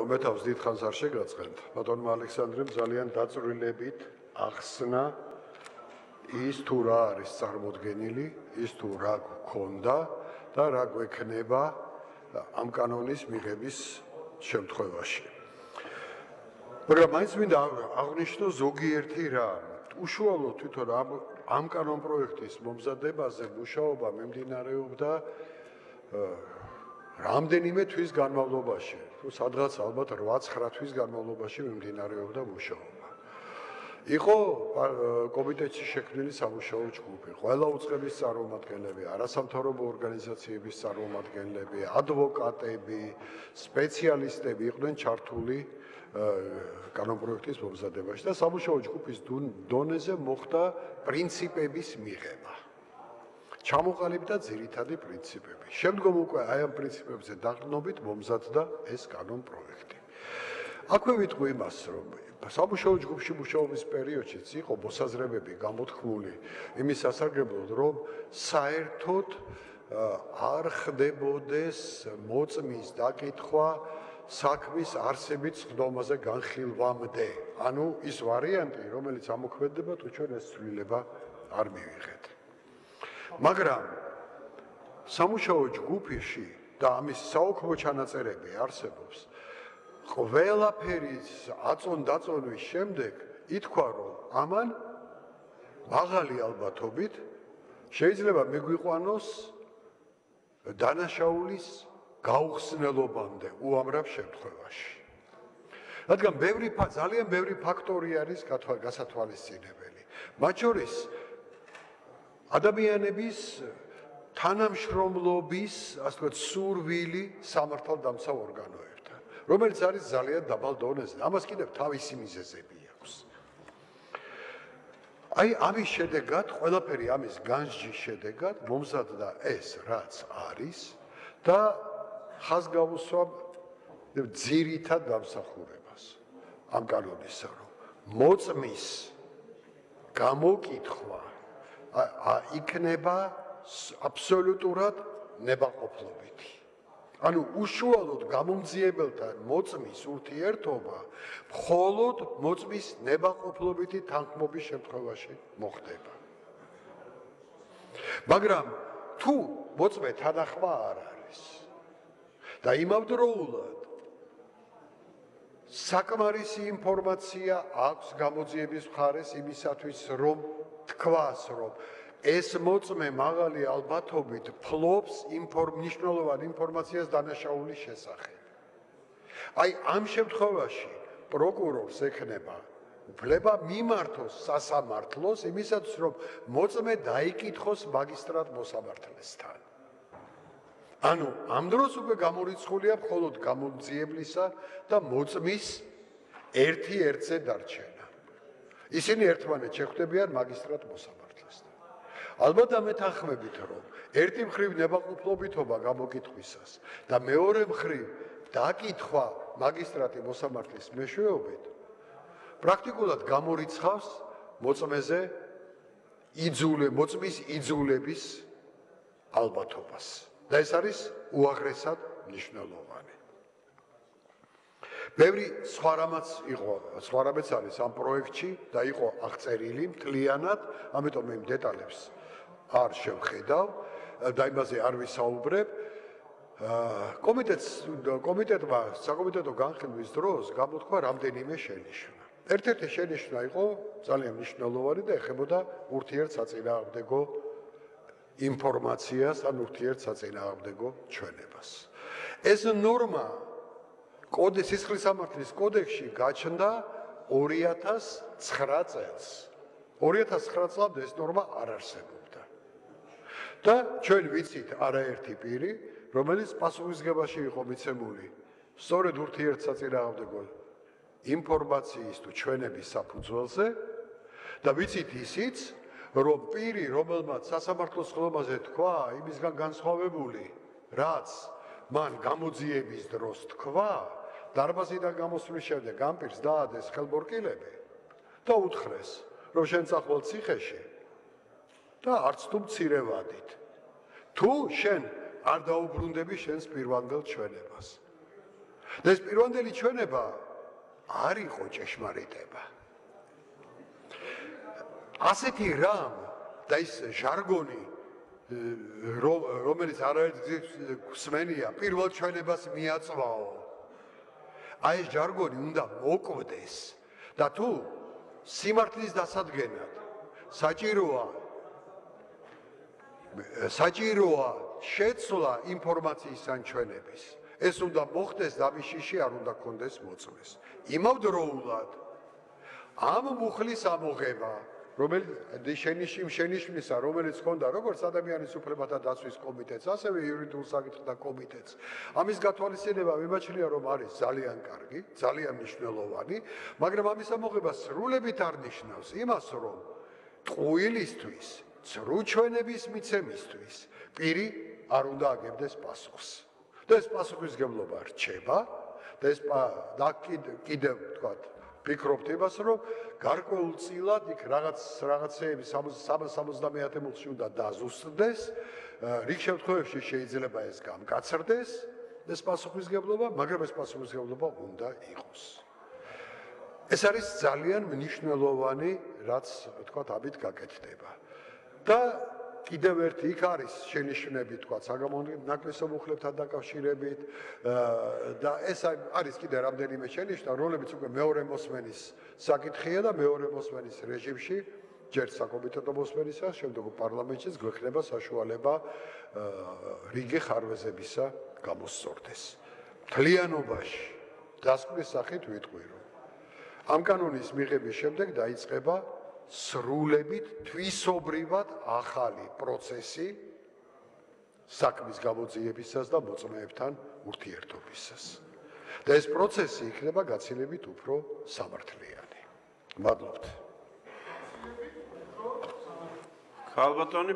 მომეთავს დიდხანს არ შეგაცხენთ. ბატონმა ალექსანდრემ ძალიან დაწვრილებით ახსნა ის თუ რა არის წარმოქმნილი, ის თუ რა გქონდა და რა გვექნება ამ კანონის მიღების შემთხვევაში. მაგრამ მაინც მინდა აღნიშნო ზოგიერთი რა. უშუალოდ თვითონ ამ ამ კანონ პროექტის მომზადებაზე მუშაობა მიმდინარეობდა რამდენიმე თვის განმავლობაში. თუ სადღაც ალბათ 8-9 თვის განმავლობაში მიმდინარეობდა მუშაობა. იყო კომიტეტში შექმნილი სამუშაო ჯგუფი, ყველა უცხების წარმომადგენლები, არასამთავრობო ორგანიზაციების წარმომადგენლები, ადვოკატები, სპეციალისტები იყვნენ ჩართული კანონპროექტის მომზადებაში და სამუშაო ჯგუფის დონეზე მოხდა პრინციპების მიღება. ჩამოყალიბდა ძირითადი პრინციპები. შემდგომ უკვე აი ამ პრინციპებზე დაყრდნობით მომზადდა ეს კანონპროექტი. აქვე ვიტყვი იმას, რომ სამუშაო ჯგუფში მუშაობის პერიოდშიც იყო მოსაზრებები გამოთქმული იმის სასარგებლოდ, რომ საერთოდ არ ხდებოდეს მოწმის დაკითხვა საქმის არსებით ხდომაზე განხილვამდე. ანუ ის ვარიანტი, რომელიც ამოქმედება, თუ ჩვენ ეს ცვლილება არ მივიღეთ. მაგრამ სამუშაო ჯგუფში და ამის საოქრო ჩანაწერები არსებობს. ყველაფერის აწონ დაწონვის შემდეგ ითქვა, რომ ამან მაღალი ალბათობით შეიძლება მიგვიყვანოს დანაშაულის გაუხსნელობამდე უამრავ შემთხვევაში. რადგან ბევრი ძალიან ბევრი ფაქტორი არის გასათვალისწინებელი. მათ შორის ადამიანების თანამშრომლობის, ასე ვთქვათ, სურვილი სამართალდამცავ ორგანოებთან, რომელიც არის ძალიან დაბალ დონეზე. ამას კიდევ თავისი მიზეზები აქვს. აი, ამის შედეგად, ყველაფერი ამის განსჯის შედეგად მომზადდა ეს, რაც არის და ხაზგაუსვა ძირითად დამსახურებას ამ კანონისა რომ მოწმის გამოკითხვა იქნება აბსოლუტურად ნებაყოფლობითი. ანუ უშუალოდ გამომძიებელთან მოწმის ურთიერთობა მხოლოდ მოწმის ნებაყოფლობითი თანხმობის შემთხვევაში მოხდება. მაგრამ თუ მოწმე თანახმა არ არის და იმავდროულად საკმარისი ინფორმაცია აქვს გამოძიების მხარეს იმისათვის რომ თქვას რომ ეს მოწმე მაღალი ალბათობით ფლობს ინფორმნიშნულოვან ინფორმაციას დანაშაულის შესახებ. აი ამ შემთხვევაში პროკურორს ექნება უფლება მიმართოს სასამართლოს იმისათვის რომ მოწმე დაიკითხოს მაგისტრატ მოსამართლესთან. ანუ ამ დროს უკვე გამორიცხულია მხოლოდ გამომძიებლისა და მოწმის ერთი ერთზე დარჩენა. ისინი ერთმანეთს შეხვდებიან მაგისტრატ მოსამართლესთან. ალბათ ამეთანხმებით, რომ ერთი მხრივ ნებაყოფლობითობა გამოკითხვისას და მეორე მხრივ დაკითხვა მაგისტრატი მოსამართლის მეშვეობით პრაქტიკულად გამორიცხავს მოწმეზე იძულე მოწმის იძულების ალბათობას. და ეს არის უაღრესად მნიშვნელოვანი. ბევრი სხვა რამაც იყო, სხვა რამაც არის ამ პროექტში და იყო აღწერილი მთლიანად, ამიტომ მე დეტალებს არ შევხედავ და იმაზე არ ვისაუბრებ. კომიტეტს კომიტეტმა საკომიტეტო განხილვის დროს გამოთქვა რამდენიმე შენიშვნა. ერთ-ერთი შენიშვნა იყო ძალიან მნიშვნელოვანი და ეხებოდა ურთიერთსაწინააღმდეგო ინფორმაციას ან ურთიერთსაწინააღმდეგო ჩვენებას. ეს ნორმა კოდი სისხლის სამართლის კოდექსში გაჩნდა 2009 წელს. 2009 წლამდე ეს ნორმა არ არსებობდა. და ჩვენ ვიცით არაერთი პირი, რომელიც პასუხისგებაში იყო მიცემული სწორედ ურთიერთსაწინააღმდეგო ინფორმაციის თუ ჩვენების საფუძველზე და ვიცით ისიც, რომ პირი რომელმაც სასამართლოს ხლომაზე თქვა იმისგან განსხვავებული რაც მან გამოძიების დროს თქვა დარბაზიდან გამოსვლის შემდეგ ამ პირს დაადეს ხელბორკილები და უთხრეს რომ შენ წახვალ ციხეში და არც თუ მცირევადით თუ შენ არ დაუბრუნდები შენს პირვანდელ ჩვენებას და ეს პირვანდელი ჩვენება არ იყო ჭეშმარიტება. ასეთი რამ და ის ჟარგონი რომელიც არაერთგზის გვსმენია, პირველ ჩვენებას მიაწვაო. აი ეს ჟარგონი უნდა მოკვდეს და თუ სიმართლის დასადგენად საჭიროა საჭიროა შეცვლა ინფორმაციის ანჩვენების. ეს უნდა მოხდეს დამიშიში არ უნდა კონდეს მოწმეს. იმავდროულად ამ მუხლის ამოღება რომელიც შენიშნ შენიშნისა რომელიც ჰქონდა როგორც ადამიანის უფლებათა დაცვის კომიტეტს ასევე იურიდიულ საკითხთა კომიტეტს. ამის გათვალისწინება მიმაჩნია რომ არის ძალიან კარგი ძალიან მნიშვნელოვანი მაგრამ ამის ამოღება სრულებით არ ნიშნავს იმას რომ ტყუილისთვის ცრუჩვენების მიცემისთვის პირი არ უნდა აგებდეს პასუხს. და ეს პასუხისგებლობა რჩება და ეს და კიდევ თქვათ ფიქრობთ იმას, რომ გარკვეულწილად იქ რაღაც რაღაცეები 70 მილში უნდა დაზუსტდეს, რიგ შემთხვევებში შეიძლება ეს გამკაცრდეს, ეს პასუხისგებლობა, მაგრამ ეს პასუხისგებლობა უნდა იყოს. ეს არის ძალიან მნიშვნელოვანი, რაც თქვა აბით გაკეთდება. და კიდევ ერთი იქ არის შენიშვნები თქვა საგამონაკლისო მუხლებთან დაკავშირებით და ეს არის კიდე რამდენიმე შენიშვნა რომლებიც უკვე მეორე მოსმენის საკითხია და მეორე მოსმენის რეჟიმში ჯერ საკომიტეტო მოსმენისა შემდეგ პარლამენტშიც გვექნება საშუალება რიგი ხარვეზებისა გამოსწორდეს. თლიანობაში დასკვნის სახით ვიტყვი რომ ამ კანონის მიღების შემდეგ დაიწყება სრულებით თვისობრივად ახალი პროცესი საქმის გამოძიებისას და მოწმეებთან ურთიერთობისას. და ეს პროცესი იქნება გაცილებით უფრო სამართლიანი. მადლობთ. ხალბატონი